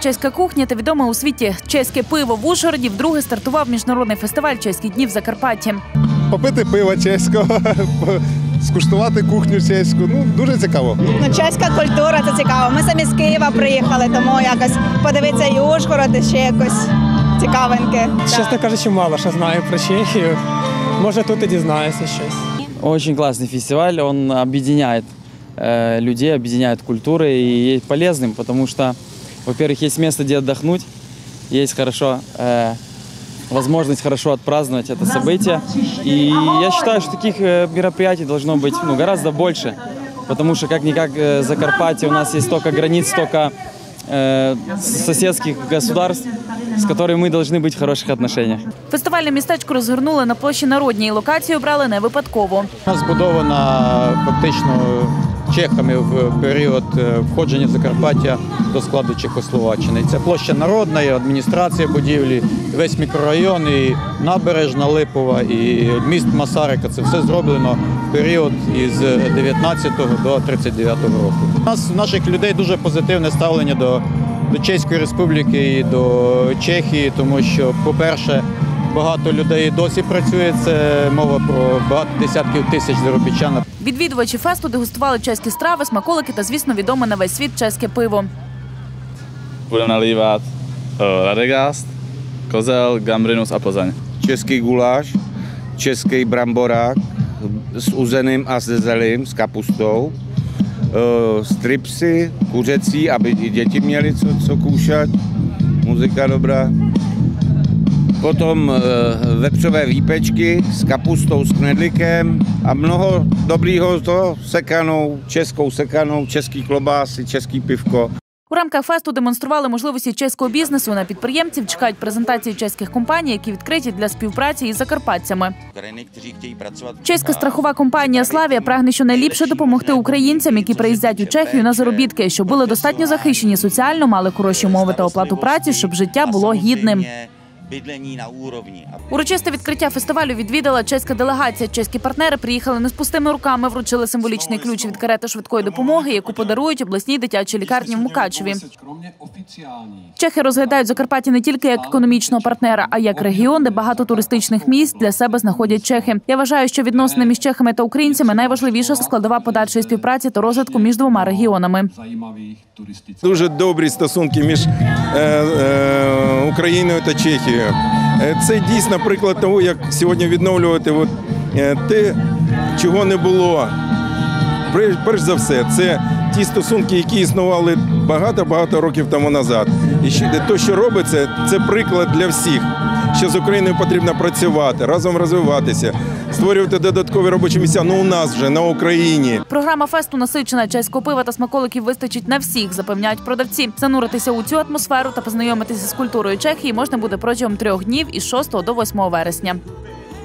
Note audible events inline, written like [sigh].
Чеська кухня та відоме у світі чеське пиво в Ужгороді вдруге стартував міжнародний фестиваль чеські дні в Закарпатті. попити пива чеського, [laughs] скуштувати кухню чеську. Ну, дуже цікаво. Ну, чеська культура це цікаво. Ми самі з Києва приїхали, тому якось подивитися і Ужгород, і ще якось цікавинки. Чесно кажучи, мало що знаю про Чехію. Може, тут і дізнаюся щось. Очень классный фестиваль, он объединяет э, людей, объединяет культуры и есть полезным, потому что, во-первых, есть место, где отдохнуть, есть хорошо э, возможность хорошо отпраздновать это событие. И я считаю, что таких э, мероприятий должно быть ну, гораздо больше, потому что как-никак э, Закарпатье у нас есть столько границ, столько э, соседских государств, с которыми мы должны быть в хороших отношениях. Фестивальне містечко розгорнули на площі Народній. Локацію обрали не випадково. Вона збудована фактично чехами в період е, входження Закарпаття до складу Чехословаччини. Це площа народна, і адміністрація будівлі, весь мікрорайон, і набережна Липова, і міст Масарика. Це все зроблено в період із 19 до 39 року. У нас у наших людей дуже позитивне ставлення до, до Чеської Республіки і до Чехії, тому що, по-перше, Багато людей досі працює. Це мова про багато десятків тисяч заробітчан. Відвідувачі фесту дегустували чеські страви, смаколики та, звісно, відоме на весь світ чеське пиво. uh, Radegast, Kozel, Gambrinus a Plzeň. český guláš, český bramborák s uzeným a se zelím, s kapustou, eh, stripsy, kuřecí, aby i děti měly co, co kůšat, muzika dobrá. Potom eh, vepřové výpečky s kapustou, s knedlíkem a mnoho dobrýho to sekanou, českou sekanou, český klobásy, český pivko. У рамках фесту демонстрували можливості чеського бізнесу. На підприємців чекають презентації чеських компаній, які відкриті для співпраці із закарпатцями. Чеська страхова компанія Славія прагне щонайліпше допомогти українцям, які приїздять у Чехію на заробітки, щоб були достатньо захищені соціально, мали хороші умови та оплату праці, щоб життя було гідним. Урочисте відкриття фестивалю відвідала чеська делегація. Чеські партнери приїхали не з пустими руками, вручили символічний ключ від карети швидкої допомоги, яку подарують обласній дитячій лікарні в Мукачеві. Чехи розглядають Закарпаття не тільки як економічного партнера, а як регіон, де багато туристичних місць для себе знаходять чехи. Я вважаю, що відносини між чехами та українцями найважливіша складова подальшої співпраці та розвитку між двома регіонами. Дуже добрі стосунки між е, е, Україною та Чехією. Е, Це дійсно приклад того, як сьогодні відновлювати от, е, те, чого не було. Перш за все, це ті стосунки, які існували багато-багато років тому назад. І те, що робиться, це приклад для всіх. Що з Україною потрібно працювати, разом розвиватися, створювати додаткові робочі місця. Ну у нас вже на Україні. Програма фесту насичена чеського пива та смаколиків вистачить на всіх, запевняють продавці. Зануритися у цю атмосферу та познайомитися з культурою Чехії можна буде протягом трьох днів із 6 до 8 вересня.